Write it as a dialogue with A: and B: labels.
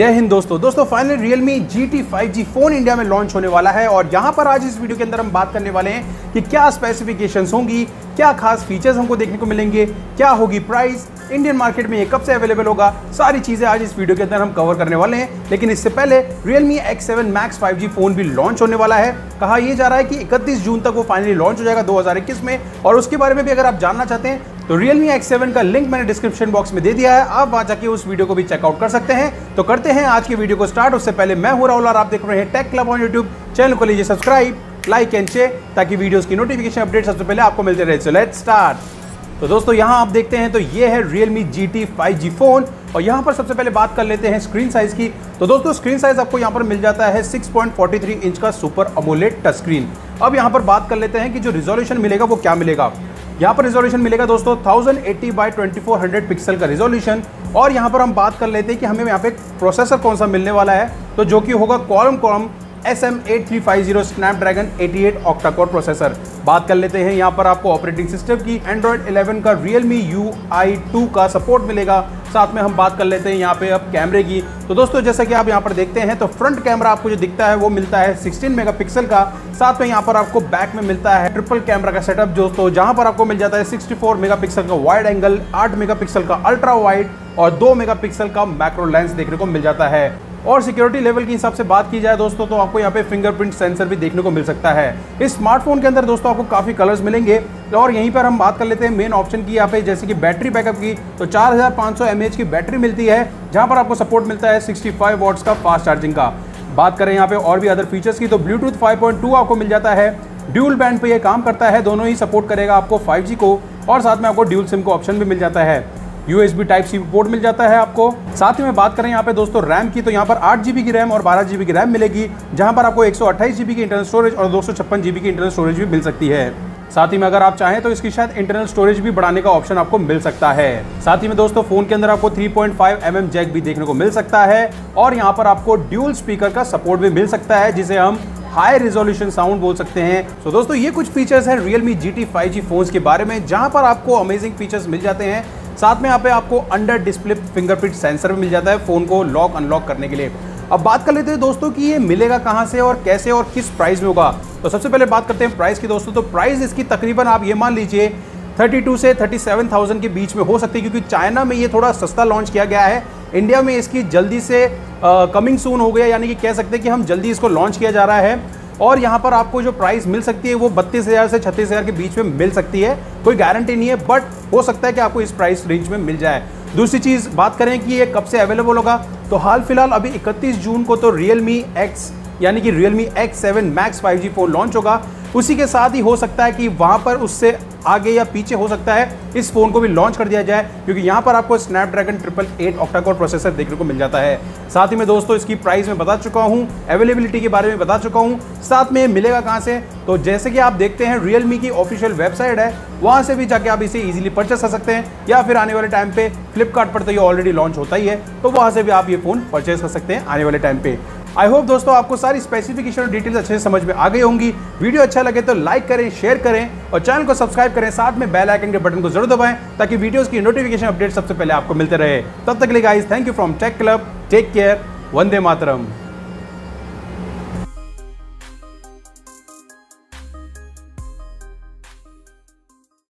A: जय हिंद दोस्तों। दोस्तों finally Realme GT 5G phone India में लॉन्च होने वाला है और यहाँ पर आज इस वीडियो के अंदर हम बात करने वाले हैं कि क्या स्पेसिफिकेशंस होंगी, क्या खास फीचर्स हमको देखने को मिलेंगे, क्या होगी प्राइस इंडियन मार्केट में ये कब से अवेलेबल होगा, सारी चीज़ें आज इस वीडियो के अंदर हम कवर करने वाले हैं। लेकिन इससे पहले Realme X7 Max 5G phone भी लॉन्च होने वाला है। कहा यह जा रहा है कि 31 जून तक वो फाइनली लॉन्च हो जाएगा 2021 में। और उसके बारे में भी अगर आप जानना चाहते हैं तो Realme X7 का लिंक मैंने डिस्क्रिप्शन बॉक्स में दे दिया है। आप वहाँ जाके उस वीडियो को भी चेकआउट कर सकते हैं। तो करते हैं आज की वीडियो को स्टार्ट उससे पहले मैं हूँ राहुल और आप देख रहे हैं Tech Club on YouTube channel को लीजिए सब्सक्राइब लाइक एंड शेयर ताकि वीडियोस की नोटिफिकेशन अपडेट सबसे पहले आपको मिलते रहे। सो लेट्स स्टार्ट तो दोस्तों, यहाँ आप देखते हैं तो ये है Realme GT 5G फ़ोन और यहाँ पर सबसे पहले बात कर लेते हैं स्क्रीन साइज़ की। तो दोस्तों स्क्रीन साइज़ आपको यहाँ पर मिल जाता है 6.43 इंच का सुपर अमोलेड टच स्क्रीन अब यहाँ पर बात कर लेते हैं कि जो रिजोल्यूशन मिलेगा, वो क्या मिलेगा? यहाँ पर रिजोल्यूशन मिलेगा दोस्तों 1080 बाई 2400 पिक्सल का रिजोल्यूशन और यहाँ पर हम बात कर लेते हैं कि हमें यहाँ पे प्रोसेसर कौन सा मिलने वाला है। तो जो कि होगा Qualcomm Qualcomm S M eight three five zero Snapdragon eighty eight octa core processor बात कर लेते हैं, यहाँ पर आपको ऑपरेटिंग सिस्टम की एंड्रॉयड 11 का Realme U I two का सपोर्ट मिलेगा। साथ में हम बात कर लेते हैं यहाँ पे अब कैमरे की। तो दोस्तों, जैसा कि आप यहाँ पर देखते हैं तो फ्रंट कैमरा आपको जो दिखता है, वो मिलता है 16 मेगापिक्सल का। साथ में यहाँ पर आपको बैक में मिलता है ट्रिपल कैमरा का सेटअप दोस्तों, जहाँ पर आपको मिल जाता है 64 मेगापिक्सल का वाइड एंगल 8 मेगापिक्सल का अल्ट्रा वाइड और 2 मेगापिक्सल का मैक्रो लेंस देखने को मिल जाता है। और सिक्योरिटी लेवल के हिसाब से बात की जाए दोस्तों तो आपको यहाँ पे फिंगरप्रिंट सेंसर भी देखने को मिल सकता है। इस स्मार्टफ़ोन के अंदर दोस्तों, आपको काफ़ी कलर्स मिलेंगे। और यहीं पर हम बात कर लेते हैं मेन ऑप्शन की यहाँ पे, जैसे कि बैटरी बैकअप की। तो 4500 mAh की बैटरी मिलती है, जहाँ पर आपको सपोर्ट मिलता है 65 वॉट्स का फास्ट चार्जिंग का। बात करें यहाँ पे और भी अदर फीचर्स की तो ब्लूटूथ 5.2 आपको मिल जाता है। ड्यूल बैंड पे ये काम करता है, दोनों ही सपोर्ट करेगा आपको 5G को। और साथ में आपको ड्यूल सिम को ऑप्शन भी मिल जाता है। यूएसबी टाइप सी पोर्ट मिल जाता है आपको। साथ ही में बात करें यहाँ पे दोस्तों रैम की तो यहाँ पर आठ जीबी की रैम और बारह जीबी की रैम मिलेगी जहाँ पर आपको एक सौ अट्ठाईस जीबी की इंटरनल स्टोरेज और दो सौ छप्पन जीबी की इंटरनल स्टोरेज भी मिल सकती है। साथ ही में अगर आप चाहें तो इसकी शायद इंटरनल स्टोरेज भी बढ़ाने का ऑप्शन आपको मिल सकता है। साथ ही में दोस्तों फ़ोन के अंदर आपको 3.5 पॉइंट mm जैक भी देखने को मिल सकता है और यहाँ पर आपको ड्यूल स्पीकर का सपोर्ट भी मिल सकता है जिसे हम हाई रिजोल्यूशन साउंड बोल सकते हैं। सो so, दोस्तों ये कुछ फीचर्स हैं Realme GT 5G फोन्स के बारे में जहाँ पर आपको अमेजिंग फीचर्स मिल जाते हैं। साथ में यहाँ पे आपको अंडर डिस्प्ले फिंगरप्रिंट सेंसर भी मिल जाता है फ़ोन को लॉक अनलॉक करने के लिए। अब बात कर लेते हैं दोस्तों कि ये मिलेगा कहाँ से और कैसे और किस प्राइस में होगा। तो सबसे पहले बात करते हैं प्राइस की दोस्तों। तो प्राइस इसकी तकरीबन आप ये मान लीजिए 32 से 37,000 के बीच में हो सकती है क्योंकि चाइना में ये थोड़ा सस्ता लॉन्च किया गया है। इंडिया में इसकी जल्दी से कमिंग सून हो गया यानी कि कह सकते हैं कि हम जल्दी इसको लॉन्च किया जा रहा है। और यहाँ पर आपको जो प्राइस मिल सकती है, वो बत्तीस हज़ार से छत्तीस हज़ार के बीच में मिल सकती है। कोई गारंटी नहीं है बट हो सकता है कि आपको इस प्राइस रेंज में मिल जाए। दूसरी चीज़, बात करें कि ये कब से अवेलेबल होगा तो हाल फ़िलहाल अभी 31 जून को तो Realme X, यानी कि real Realme X7 Max 5G phone launch होगा। उसी के साथ ही हो सकता है कि वहाँ पर उससे आगे या पीछे हो सकता है, इस फ़ोन को भी लॉन्च कर दिया जाए, क्योंकि यहाँ पर आपको Snapdragon triple eight octa core processor देखने को मिल जाता है। साथ ही में दोस्तों, इसकी प्राइस में बता चुका हूँ अवेलेबिलिटी के बारे में बता चुका हूँ, साथ में मिलेगा कहाँ से? तो जैसे कि आप देखते हैं रियलमी की ऑफिशियल वेबसाइट है, वहाँ से भी जाके आप इसे इजीली परचेस कर सकते हैं, या फिर आने वाले टाइम पे फ्लिपकार्ट पर तो ये ऑलरेडी लॉन्च होता ही है तो वहाँ से भी आप ये फ़ोन परचेस कर सकते हैं आने वाले टाइम पे। आई होप दोस्तों आपको सारी स्पेसिफिकेशन और डिटेल्स अच्छे से समझ में आ गई होंगी। वीडियो अच्छा लगे तो लाइक करें शेयर करें और चैनल को सब्सक्राइब करें। साथ में बेल आइकन के बटन को ज़रूर दबाएँ ताकि वीडियोस की नोटिफिकेशन अपडेट सबसे पहले आपको मिलते रहे। तब तक के thank you from Tech Club take care Vande Mataram